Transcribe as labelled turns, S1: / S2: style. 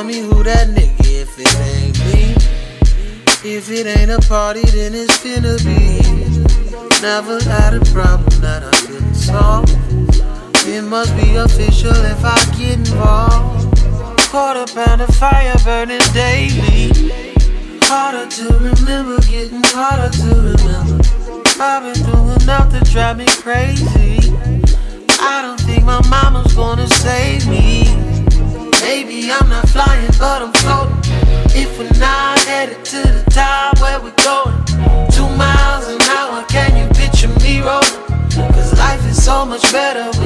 S1: tell me who that nigga if it ain't me. If it ain't a party, then it's gonna be. Never had a problem that I couldn't solve. It must be official if I get involved. Quarter pound of fire burning daily. Harder to remember, getting harder to remember. I've been doing enough to drive me crazy. Much better